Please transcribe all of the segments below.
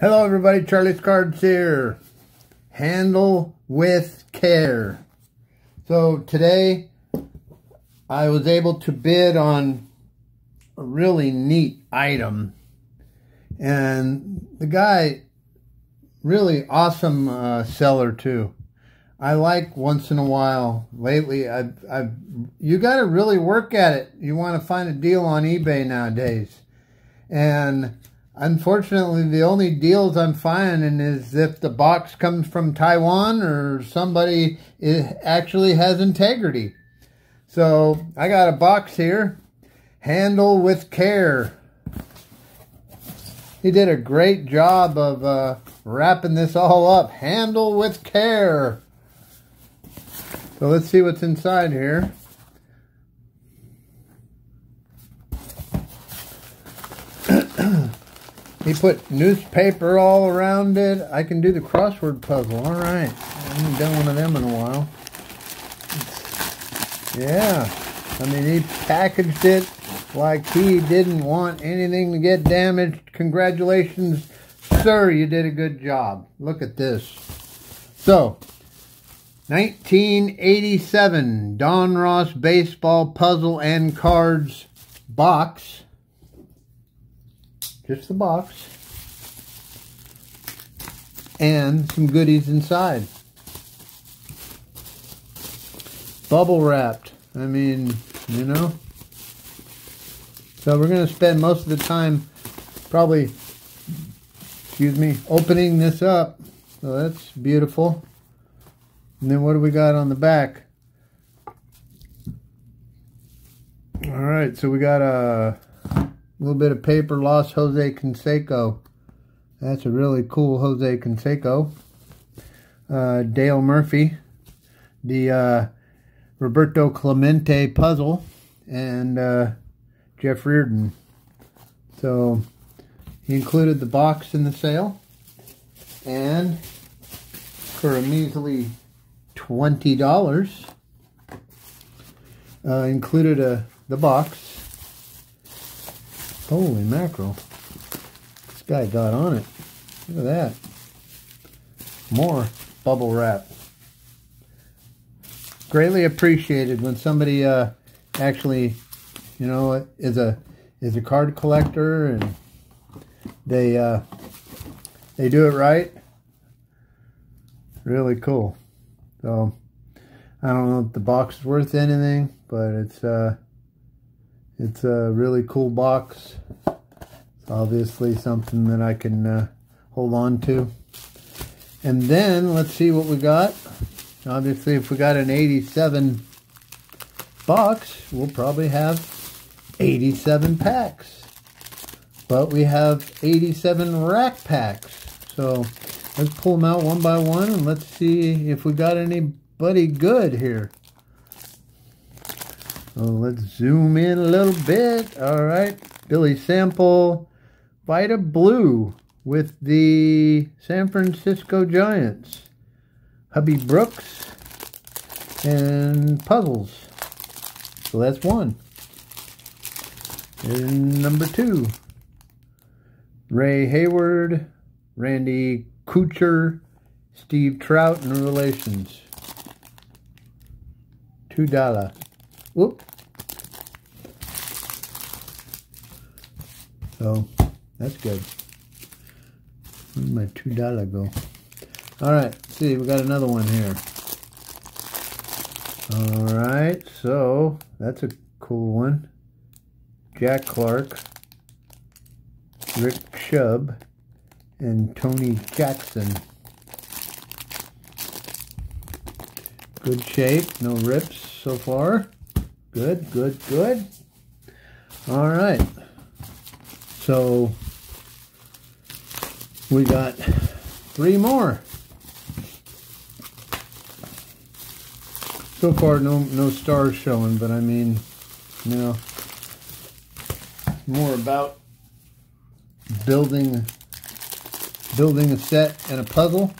Hello everybody, Charlie's Cards here. Handle with care. So today I was able to bid on a really neat item. And the guy, really awesome uh, seller too. I like once in a while. Lately, I've, I've you got to really work at it. You want to find a deal on eBay nowadays. And Unfortunately, the only deals I'm finding is if the box comes from Taiwan or somebody actually has integrity. So I got a box here. Handle with care. He did a great job of uh, wrapping this all up. Handle with care. So let's see what's inside here. He put newspaper all around it. I can do the crossword puzzle. All right. I haven't done one of them in a while. Yeah. I mean, he packaged it like he didn't want anything to get damaged. Congratulations, sir. You did a good job. Look at this. So, 1987 Donruss Baseball Puzzle and Cards box just the box, and some goodies inside. Bubble wrapped. I mean, you know. So we're going to spend most of the time probably, excuse me, opening this up. So that's beautiful. And then what do we got on the back? All right, so we got a a little bit of paper lost Jose Canseco. That's a really cool Jose Canseco. Uh, Dale Murphy. The uh, Roberto Clemente puzzle. And uh, Jeff Reardon. So he included the box in the sale. And for a measly $20, uh, included a, uh, the box Holy mackerel. This guy got on it. Look at that. More bubble wrap. Greatly appreciated when somebody uh, actually, you know, is a is a card collector and they uh, they do it right. Really cool. So I don't know if the box is worth anything, but it's uh, it's a really cool box. It's obviously something that I can uh, hold on to. And then let's see what we got. Obviously, if we got an 87 box, we'll probably have 87 packs. But we have 87 rack packs. So let's pull them out one by one and let's see if we got anybody good here. So let's zoom in a little bit. All right, Billy Sample, Vida Blue with the San Francisco Giants. Hubie Brooks and Puzzles. So that's one. And number two, Ray Hayward, Randy Kutcher, Steve Trout and Relations. Two dollar. Whoop. So that's good. Where'd my two dollar go? All right, see, we got another one here. All right, so that's a cool one. Jack Clark, Rick Schu, and Tony Jackson. Good shape, no rips so far. Good, good, good. All right. So we got three more. So far, no no stars showing, but I mean, you know, more about building building a set and a puzzle.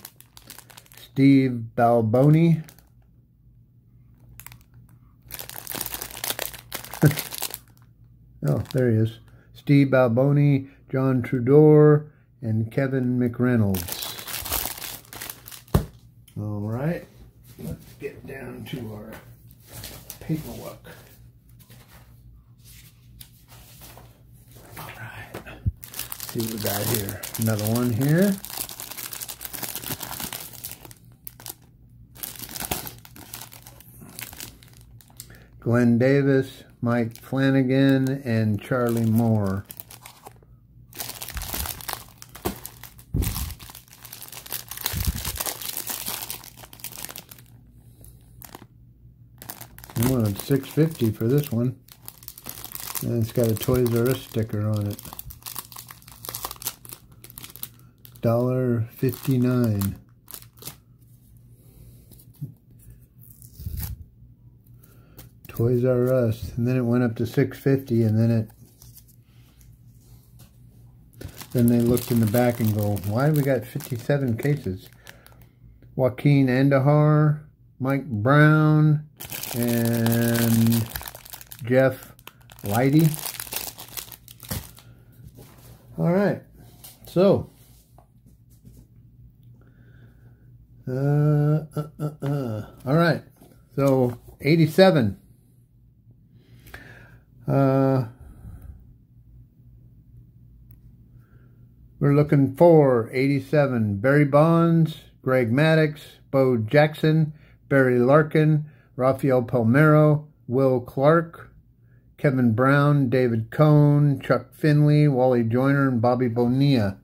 Steve Balboni oh, there he is. Steve Balboni, John Tudor, and Kevin McReynolds. All right, let's get down to our paperwork. All right, see what we got here. Another one here. Glenn Davis, Mike Flanagan and Charlie Moore. I wanted 650 for this one. And it's got a Toys R Us sticker on it. $1.59. Toys R Us, and then it went up to 650 and then it then they looked in the back and go, why we got 57 cases? Joaquin Andujar, Mike Brown, and Jeff Lahti. All right, so uh, uh, uh, uh. all right, so 87. Uh, we're looking for 87 Barry Bonds, Greg Maddux, Bo Jackson, Barry Larkin, Rafael Palmeiro, Will Clark, Kevin Brown, David Cone, Chuck Finley, Wally Joyner, and Bobby Bonilla.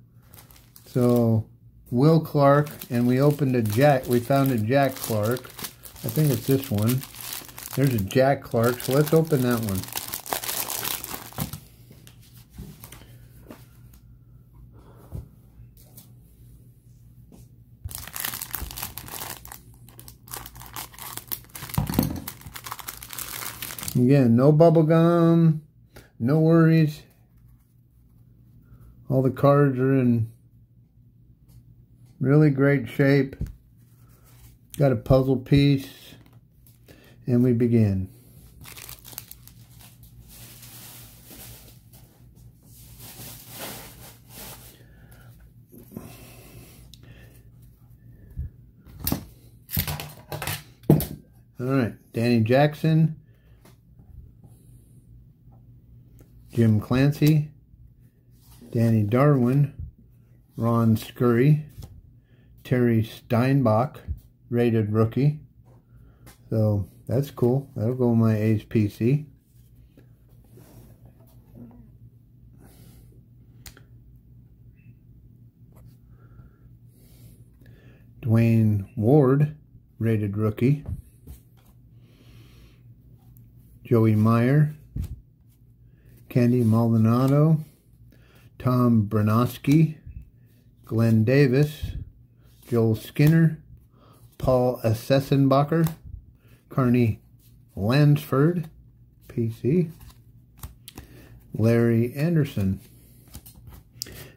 So Will Clark, and we opened a Jack, we found a Jack Clark. I think it's this one. There's a Jack Clark, so let's open that one. Again, no bubble gum, no worries. All the cards are in really great shape. Got a puzzle piece, and we begin. All right, Danny Jackson, Jim Clancy, Danny Darwin, Ron Scurry, Terry Steinbach, rated rookie. So that's cool. That'll go on my A's PC. Duane Ward, rated rookie. Joey Meyer, Candy Maldonado, Tom Brunansky, Glenn Davis, Joel Skinner, Paul Assenmacher, Carney Lansford, PC, Larry Andersen.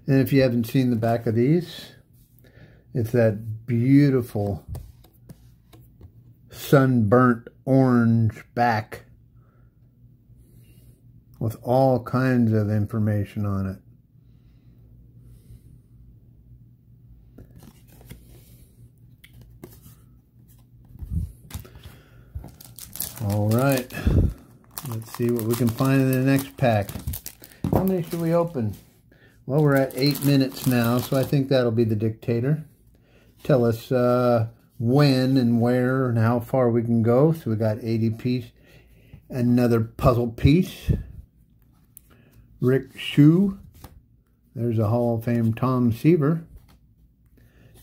And if you haven't seen the back of these, it's that beautiful sunburnt orange back with all kinds of information on it. All right, let's see what we can find in the next pack. How many should we open? Well, we're at eight minutes now, so I think that'll be the dictator. Tell us uh, when and where and how far we can go. So we got 80 piece, another puzzle piece. Rick Schu. There's a Hall of Fame Tom Seaver.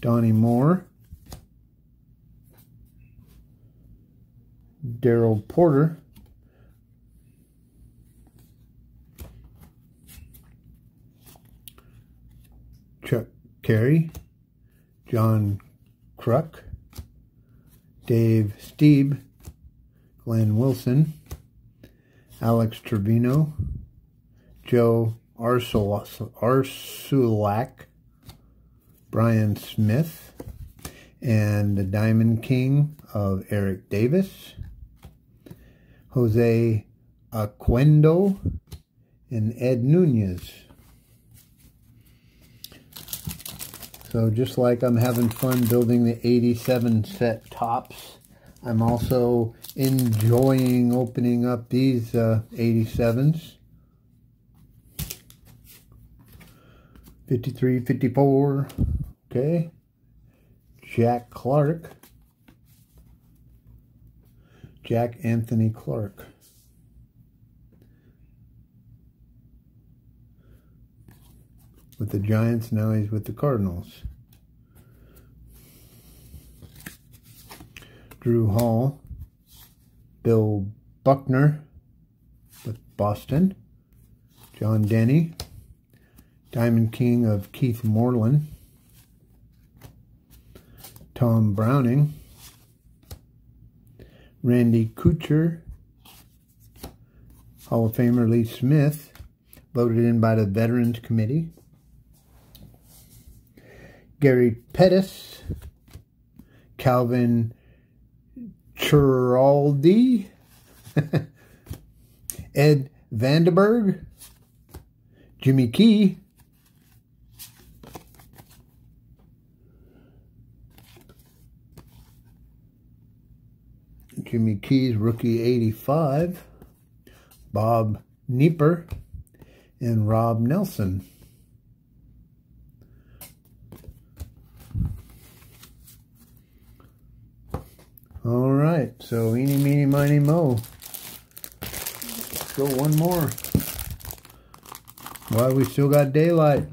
Donnie Moore. Darrell Porter. Chuck Cary. John Kruk. Dave Stieb. Glenn Wilson. Alex Trevino. Joe Orsulak, Brian Smith, and the Diamond King of Eric Davis, Jose Oquendo, and Ed Nunez. So just like I'm having fun building the 87 set Topps, I'm also enjoying opening up these uh, 87s. 53, 54, okay. Jack Clark. Jack Anthony Clark. With the Giants, now he's with the Cardinals. Drew Hall. Bill Buckner with Boston. John Denny. Diamond King of Keith Moreland. Tom Browning. Randy Kutcher. Hall of Famer Lee Smith. Voted in by the Veterans Committee. Gary Pettis. Calvin Schiraldi. Ed VandeBerg. Jimmy Key. Jimmy Keys, rookie 85. Bob Nieper and Rob Nelson. All right, so eeny, meeny, miny, mo. Let's go one more. Why, we still got daylight.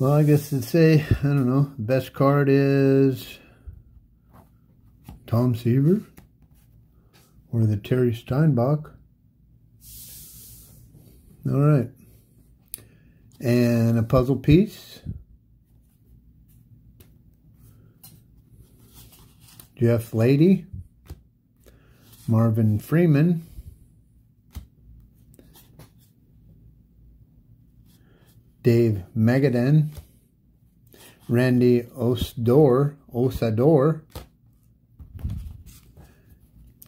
Well, I guess to say, I don't know, best card is Tom Seaver or the Terry Steinbach. All right. And a puzzle piece. Jeff Lahti. Marvin Freeman. Dave Magadan, Randy Osdor, Osador,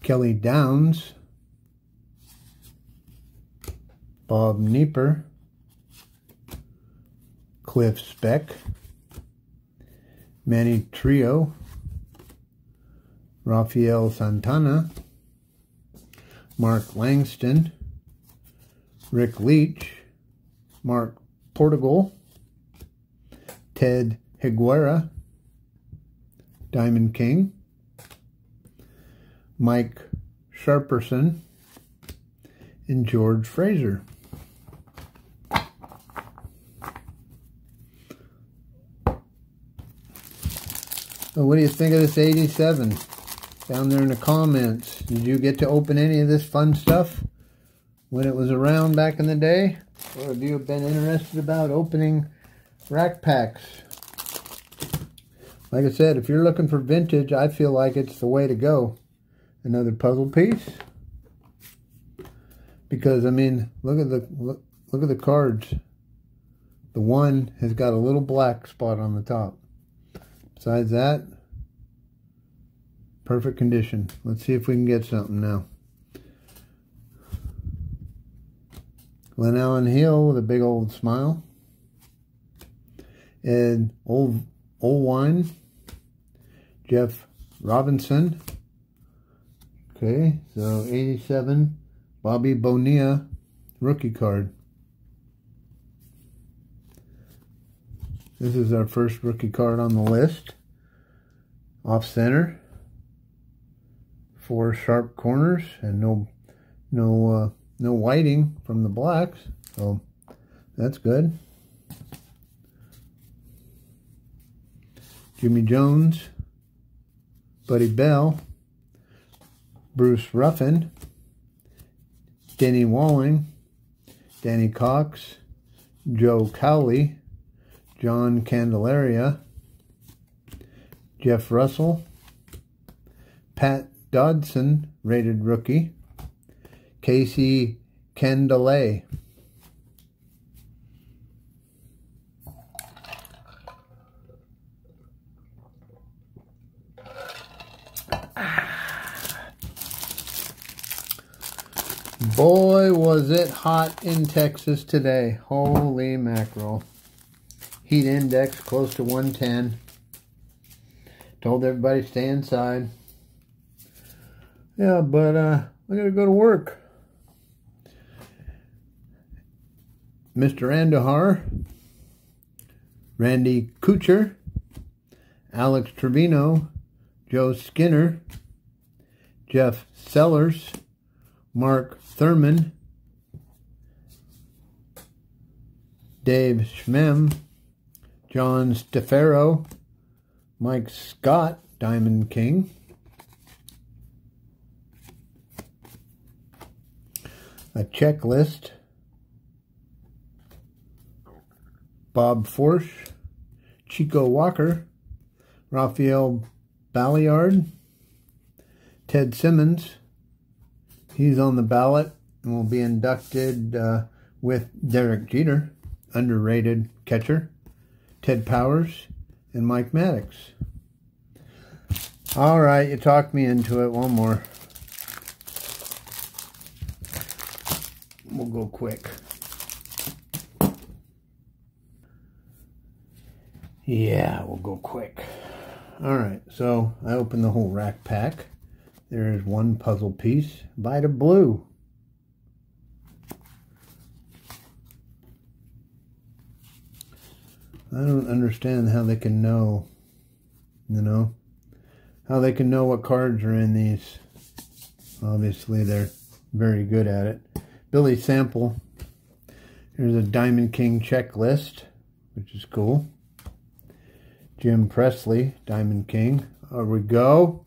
Kelly Downs, Bob Nieper, Cliff Speck, Manny Trio, Rafael Santana, Mark Langston, Rick Leach, Mark Portugal, Ted Higuera, Diamond King, Mike Sharperson, and George Fraser. So what do you think of this 87? Down there in the comments. Did you get to open any of this fun stuff when it was around back in the day? Or have you been interested about opening rack packs? Like I said, if you're looking for vintage, I feel like it's the way to go. Another puzzle piece. Because, I mean, look at the look, look at the cards. The one has got a little black spot on the top. Besides that, perfect condition. Let's see if we can get something now. Glenallen Hill with a big old smile. And old old wine. Jeff Robinson. Okay, so 87. Bobby Bonilla rookie card. This is our first rookie card on the list. Off center. Four sharp corners and no no uh, no whiting from the blacks, so that's good. Jimmy Jones, Buddy Bell, Bruce Ruffin, Denny Walling, Danny Cox, Joe Cowley, John Candelaria, Jeff Russell, Pat Dodson, rated rookie, Casey Candaele. Boy, was it hot in Texas today. Holy mackerel. Heat index close to 110. Told everybody to stay inside. Yeah, but uh, I gotta go to work. Mr. Andujar, Randy Kutcher, Alex Trevino, Joe Skinner, Jeff Sellers, Mark Thurman, Dave Schmem, John Stefero, Mike Scott, Diamond King, a checklist, Bob Forsch, Chico Walker, Rafael Belliard, Ted Simmons, he's on the ballot and will be inducted uh, with Derek Jeter, underrated catcher, Ted Powers, and Mike Maddux. All right, you talked me into it. One more. We'll go quick. Yeah, we'll go quick. All right, so I opened the whole rack pack. There's one puzzle piece. Vida Blue. I don't understand how they can know, you know, how they can know what cards are in these. Obviously, they're very good at it. Billy Sample. Here's a Diamond King checklist, which is cool. Jim Presley, Diamond King. There we go.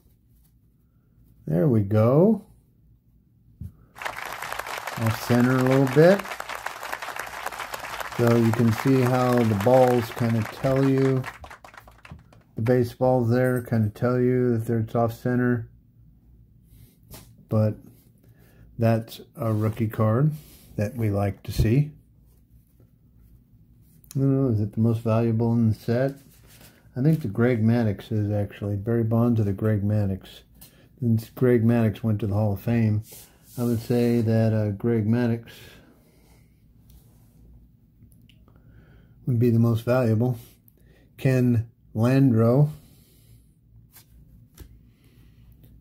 There we go. I'll center a little bit. So you can see how the balls kind of tell you, the baseballs there kind of tell you if it's off center. But that's a rookie card that we like to see. I don't know, is it the most valuable in the set? I think the Greg Maddux is actually. Barry Bonds or the Greg Maddux. Since Greg Maddux went to the Hall of Fame, I would say that uh, Greg Maddux would be the most valuable. Ken Landreaux,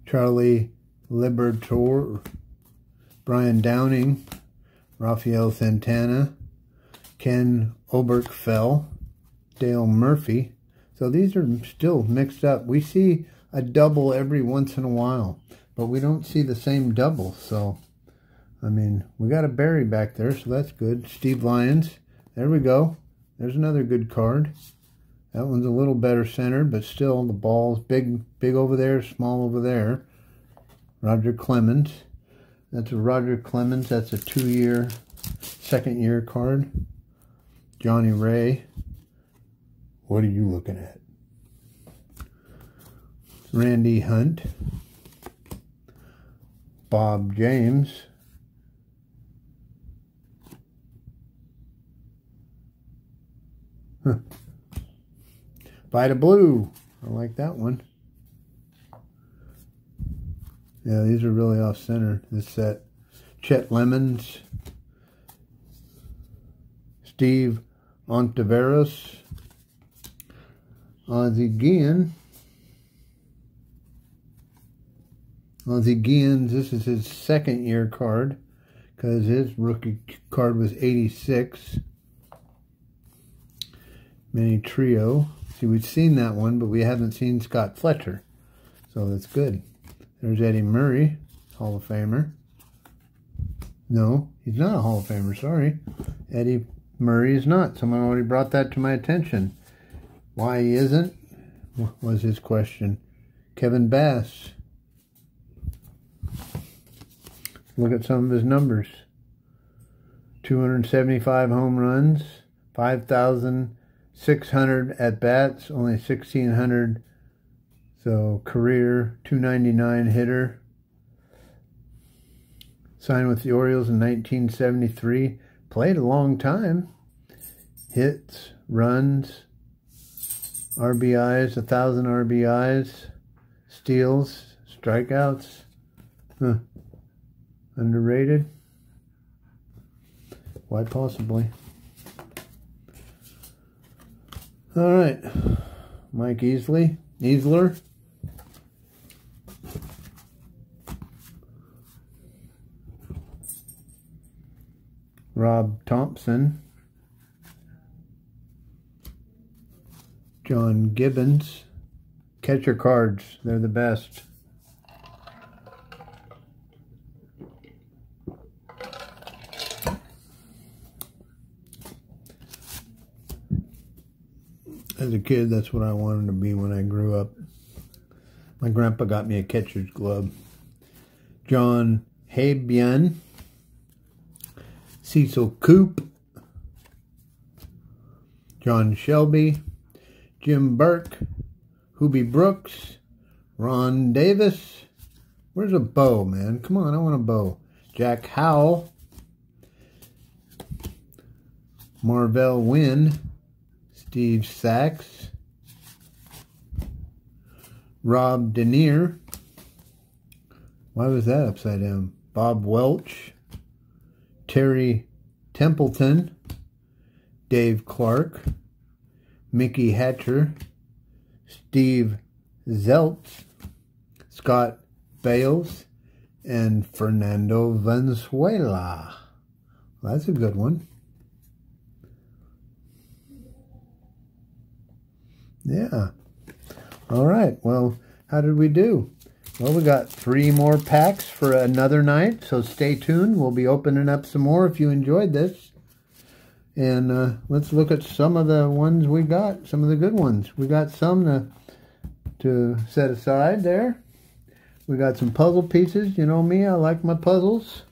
Charlie Liberatore, Brian Downing, Rafael Santana, Ken Oberkfell, Dale Murphy. So these are still mixed up. We see a double every once in a while, but we don't see the same double. So, I mean, we got a Barry back there, so that's good. Steve Lyons. There we go. There's another good card. That one's a little better centered, but still the ball's big, big over there, small over there. Roger Clemens. That's a Roger Clemens. That's a two-year, second-year card. Johnny Ray. What are you looking at? Randy Hunt. Bob James. Huh. Vida Blue. I like that one. Yeah, these are really off center. This set. Chet Lemons. Steve Ontiveros. Uh, Ozzie Guillen. Ozzie uh, Guillen, this is his second year card because his rookie card was 86. Mini Trio. See, we've seen that one, but we haven't seen Scott Fletcher. So that's good. There's Eddie Murray, Hall of Famer. No, he's not a Hall of Famer, sorry. Eddie Murray is not. Someone already brought that to my attention. Why he isn't was his question. Kevin Bass. Look at some of his numbers. 275 home runs, 5,600 at bats, only 1600. So career 299 hitter. Signed with the Orioles in 1973. Played a long time. Hits, runs, RBIs, a thousand RBIs, steals, strikeouts. Huh. Underrated. Why possibly. All right. Mike Easley. Easler. Rob Thompson. John Gibbons. Catcher cards. They're the best. As a kid, that's what I wanted to be when I grew up. My grandpa got me a catcher's glove. John Habyan. Cecil Coop. John Shelby. Jim Burke. Hubie Brooks. Ron Davis. Where's a bow, man? Come on, I want a bow. Jack Howell. Marvell Wynn. Steve Sax, Rob Denier. Why was that upside down? Bob Welch, Terry Templeton, Dave Clark, Mickey Hatcher, Steve Zeltz, Scott Bailes, and Fernando Valenzuela. that's a good one. Yeah. All right. Well, how did we do? Well, we got three more packs for another night, so stay tuned. We'll be opening up some more if you enjoyed this. And uh, let's look at some of the ones we got, some of the good ones. We got some to, to set aside there. We got some puzzle pieces. You know me, I like my puzzles.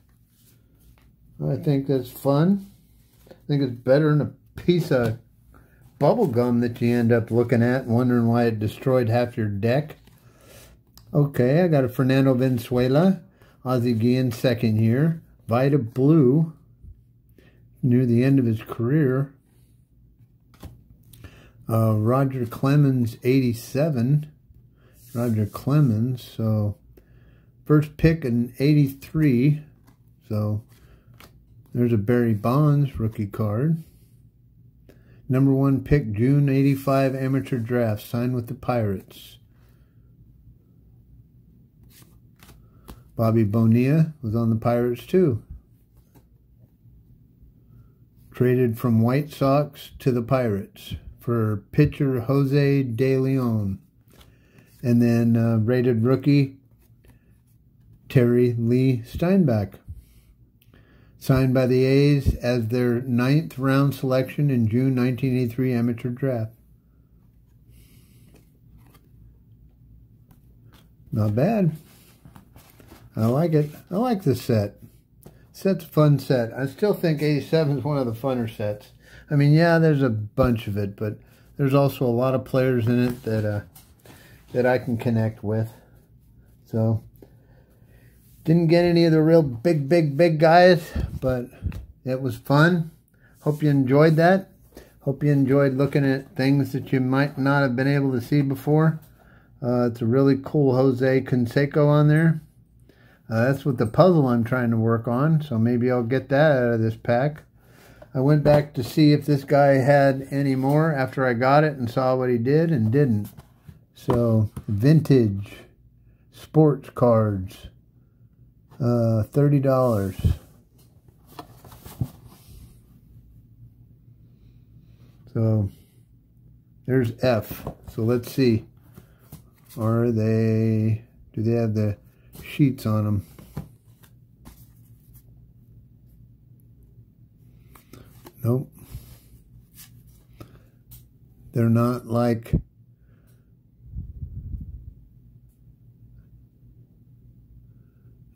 I think that's fun. I think it's better than a piece of bubble gum that you end up looking at wondering why it destroyed half your deck. Okay, I got a Fernando Valenzuela, Ozzie Guillen second year, Vida Blue, near the end of his career. Uh, Roger Clemens, 87. Roger Clemens, so first pick in 83. So there's a Barry Bonds rookie card. Number one pick, June 85 amateur draft, signed with the Pirates. Bobby Bonilla was on the Pirates too. Traded from White Sox to the Pirates for pitcher Jose De Leon. And then uh, rated rookie Terry Lee Steinbach signed by the A's as their ninth round selection in June 1983 amateur draft. Not bad. I like it. I like this set. Set's a fun set. I still think 87 is one of the funner sets. I mean, yeah, there's a bunch of it, but there's also a lot of players in it that uh, that I can connect with. So, didn't get any of the real big, big, big guys, but it was fun. Hope you enjoyed that. Hope you enjoyed looking at things that you might not have been able to see before. Uh, it's a really cool Jose Canseco on there. Uh, that's what the puzzle I'm trying to work on, so maybe I'll get that out of this pack. I went back to see if this guy had any more after I got it and saw what he did and didn't. So, vintage sports cards. Uh, $30. So there's F. So let's see. Are they, do they have the sheets on them? Nope. They're not like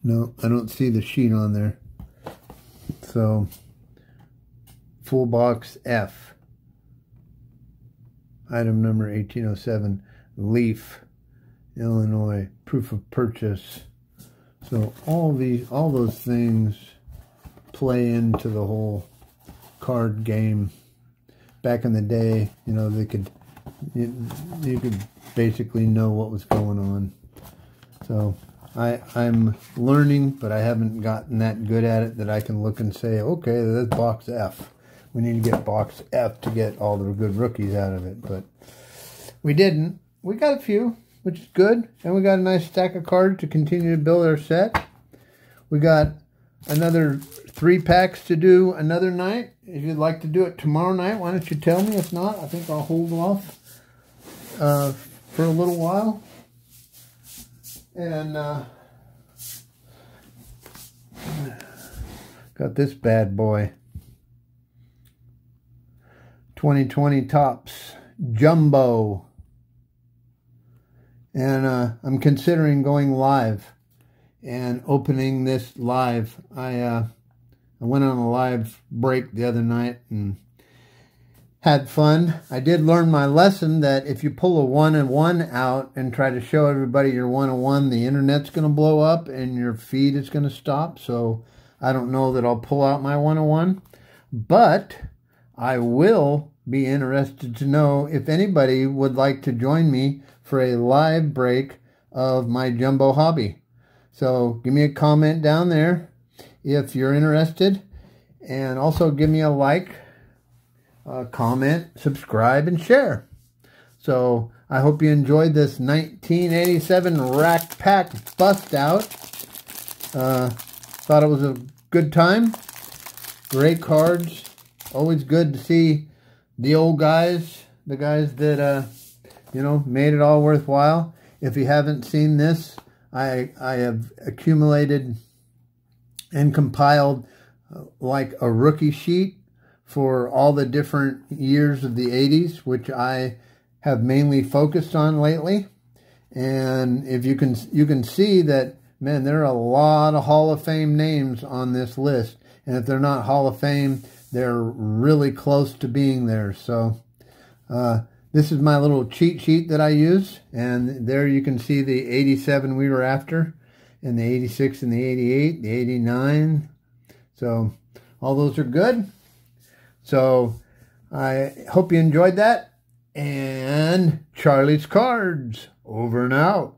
No, I don't see the sheet on there. So, full box F. Item number 1807, Leaf, Illinois, proof of purchase. So all these, all those things play into the whole card game. Back in the day, you know, they could, you, you could basically know what was going on. So I, I'm learning, but I haven't gotten that good at it that I can look and say, okay, that's box F. We need to get box F to get all the good rookies out of it. But we didn't. We got a few, which is good. And we got a nice stack of cards to continue to build our set. We got another three packs to do another night. If you'd like to do it tomorrow night, why don't you tell me? If not, I think I'll hold off uh, for a little while. And uh, got this bad boy. 2020 Topps Jumbo. And uh, I'm considering going live and opening this live. I uh, I went on a live break the other night and had fun. I did learn my lesson that if you pull a one and one out and try to show everybody your one and one, the internet's going to blow up and your feed is going to stop. So I don't know that I'll pull out my one and one, but I will be interested to know if anybody would like to join me for a live break of my jumbo hobby. So give me a comment down there if you're interested. And also give me a like, a comment, subscribe, and share. So I hope you enjoyed this 1987 Rack Pack Bust Out. Uh, thought it was a good time. Great cards. Always good to see the old guys, the guys that, uh, you know, made it all worthwhile. If you haven't seen this, I, I have accumulated and compiled uh, like a rookie sheet for all the different years of the 80s, which I have mainly focused on lately. And if you can, you can see that, man, there are a lot of Hall of Fame names on this list. And if they're not Hall of Fame, they're really close to being there. So, uh, this is my little cheat sheet that I use. And there you can see the 87 we were after, and the 86 and the 88, the 89. So all those are good. So I hope you enjoyed that. And Charlie's Cards, over and out.